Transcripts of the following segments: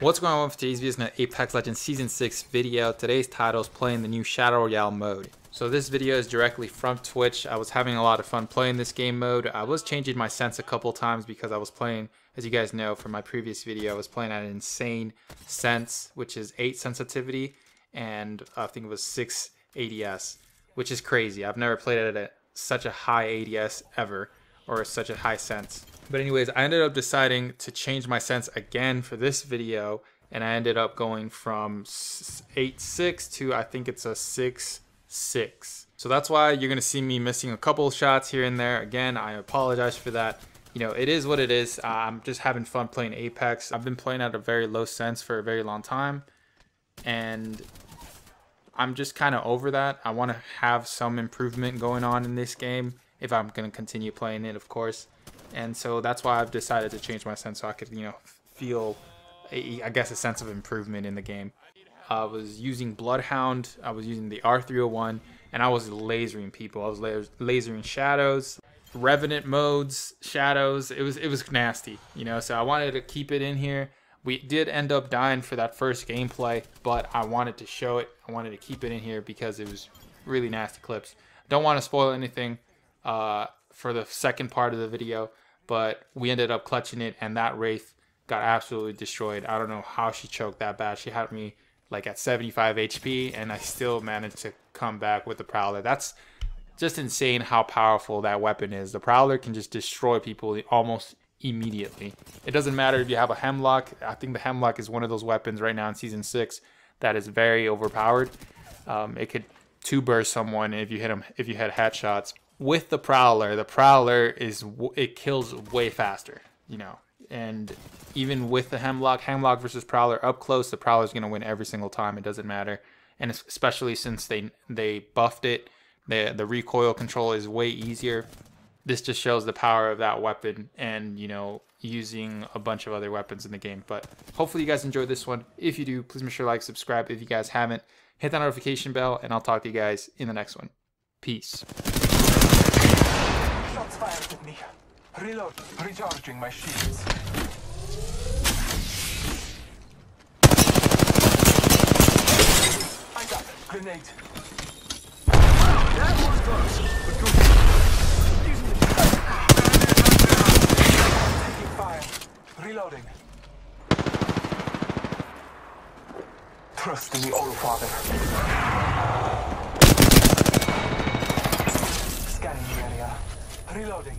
What's going on with today's video is an Apex Legends Season 6 video. Today's title is playing the new Shadow Royale mode. So this video is directly from Twitch. I was having a lot of fun playing this game mode. I was changing my sense a couple times because I was playing, as you guys know from my previous video, I was playing at an insane sense, which is 8 sensitivity, and I think it was 6 ADS, which is crazy. I've never played it at such a high ADS ever, or such a high sense. But anyways, I ended up deciding to change my sense again for this video, and I ended up going from 8.6 to I think it's a 6.6. So that's why you're to see me missing a couple shots here and there. Again, I apologize for that. You know, it is what it is. Uh, I'm just having fun playing Apex. I've been playing at a very low sense for a very long time, and I'm just kind of over that. I want to have some improvement going on in this game if I'm going to continue playing it, of course and so that's why I've decided to change my sense so I could you know feel a, I guess a sense of improvement in the game. I was using Bloodhound, I was using the R301, and I was lasering people. I was lasering shadows, revenant modes, shadows. It was it was nasty, you know. So I wanted to keep it in here. We did end up dying for that first gameplay, but I wanted to show it. I wanted to keep it in here because it was really nasty clips. Don't want to spoil anything uh, for the second part of the video but we ended up clutching it, and that Wraith got absolutely destroyed. I don't know how she choked that bad. She had me like at 75 HP, and I still managed to come back with the Prowler. That's just insane how powerful that weapon is. The Prowler can just destroy people almost immediately. It doesn't matter if you have a Hemlock. I think the Hemlock is one of those weapons right now in Season 6 that is very overpowered. Um, it could two burst someone if you hit them if you had headshots with the Prowler, the Prowler is it kills way faster, you know. And even with the Hemlock, Hemlock versus Prowler up close, the Prowler is going to win every single time. It doesn't matter, and especially since they they buffed it, the the recoil control is way easier. This just shows the power of that weapon, and you know using a bunch of other weapons in the game. But hopefully you guys enjoyed this one. If you do, please make sure to like, subscribe. If you guys haven't, hit that notification bell, and I'll talk to you guys in the next one. Peace. Shots fired at me. Reload. Recharging my shields. I got grenade. That was close, but good. Taking fire. Reloading. Trust in the All Father. Scanning the area. Reloading.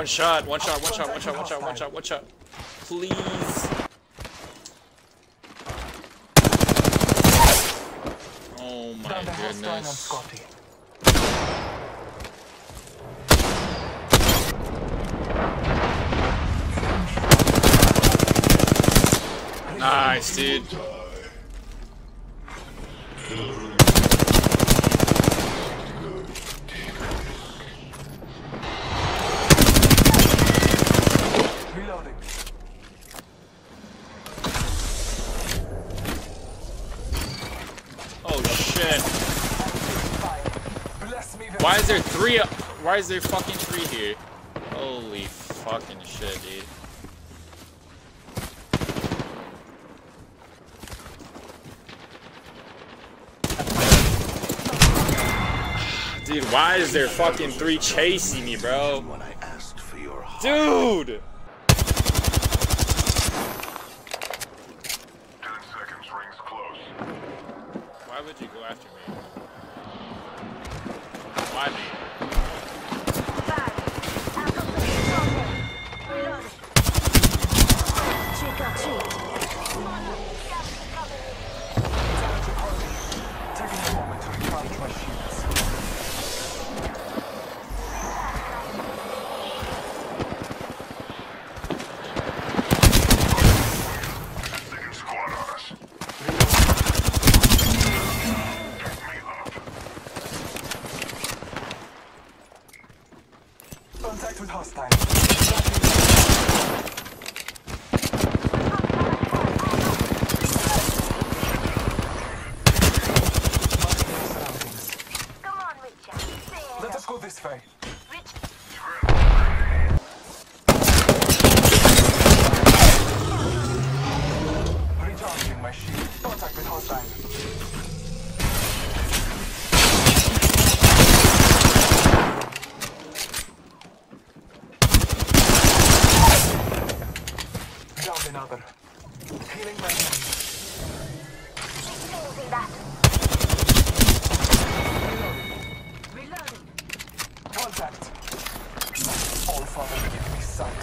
One shot, one shot, one shot, one shot, one shot, one shot, one shot. Please. Oh my goodness. Nice, dude. Why is there three? Why is there fucking three here? Holy fucking shit, dude. Dude, why is there fucking three chasing me, bro? Dude! Would you go after me? my name. Taking With hostile. Marking our surroundings. Let us go this way. Recharging my shield. Contact with hostile. Down another. Healing my hand. Contact. All father, give me sight.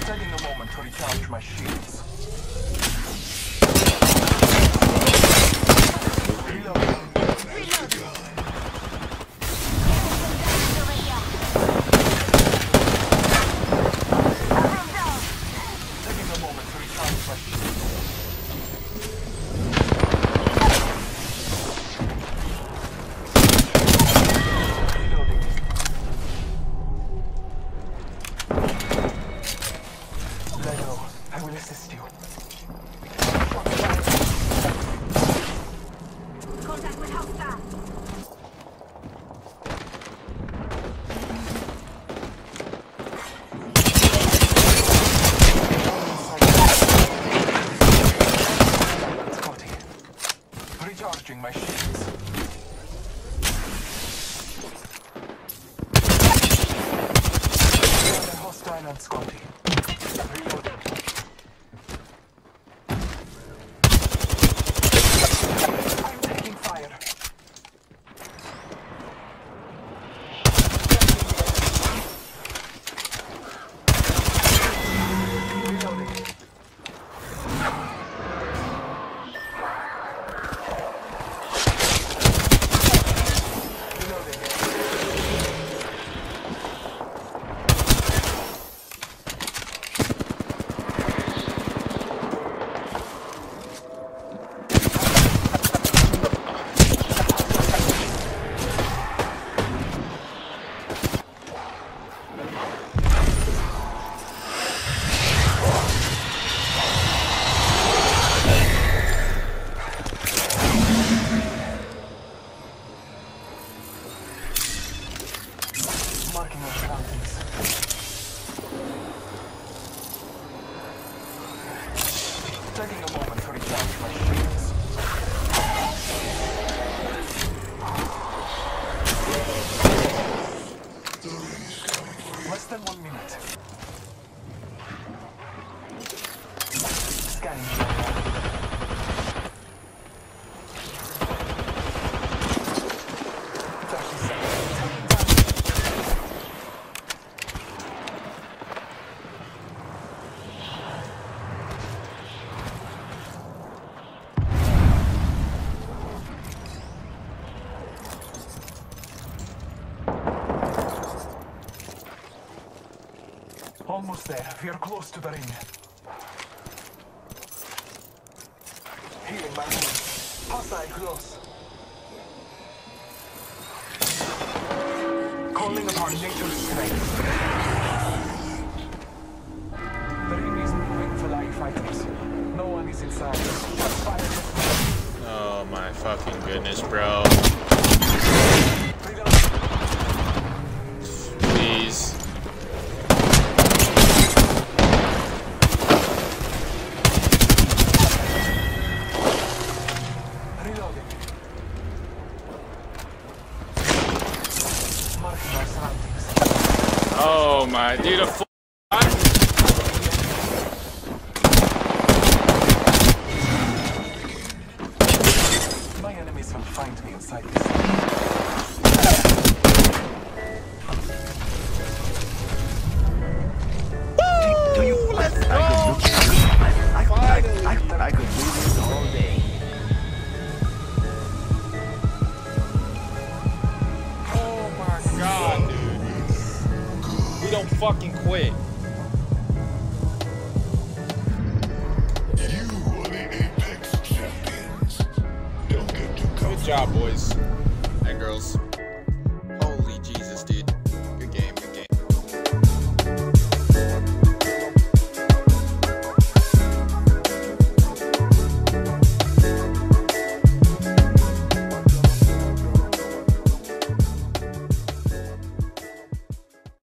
Taking a moment to recharge my shields. My shields. Almost there. We are close to the ring. Healing my wounds. Hostile close. Calling upon nature's strength. The ring is moving for light fighters. No one is inside. Oh my fucking goodness, bro. Oh my. Dude, get too Good job, boys and girls.